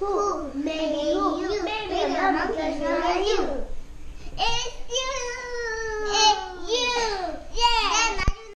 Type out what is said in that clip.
Who? Maybe you. Maybe your mom, because you.